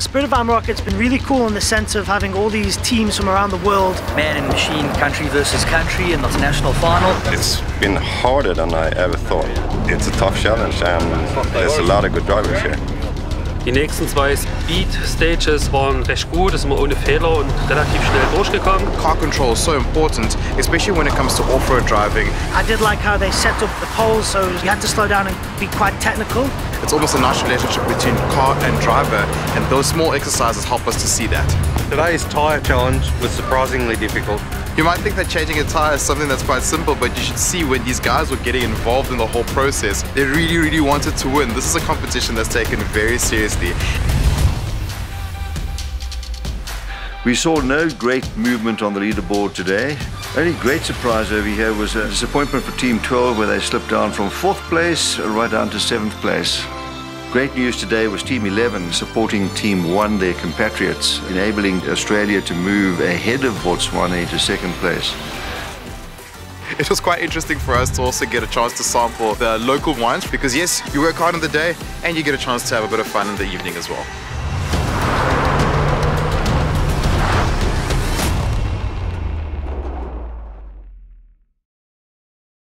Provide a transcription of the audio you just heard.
Spirit of Amarok, it's been really cool in the sense of having all these teams from around the world. Man and machine, country versus country in the international final. It's been harder than I ever thought. It's a tough challenge and there's a lot of good drivers here. Die nächsten zwei Speed-Stages waren recht gut, da sind wir ohne Fehler und relativ schnell durchgekommen. Car control is so important, especially when it comes to off-road driving. I did like how they set up the poles so you had to slow down and be quite technical. It's almost a nice relationship between car and driver, and those small exercises help us to see that. Today's tyre challenge was surprisingly difficult. You might think that changing a tyre is something that's quite simple, but you should see when these guys were getting involved in the whole process. They really, really wanted to win. This is a competition that's taken very seriously. We saw no great movement on the leaderboard today. Only great surprise over here was a disappointment for Team 12 where they slipped down from fourth place right down to seventh place. Great news today was Team 11 supporting Team 1, their compatriots, enabling Australia to move ahead of Botswana into second place. It was quite interesting for us to also get a chance to sample the local wines because yes, you work hard in the day and you get a chance to have a bit of fun in the evening as well.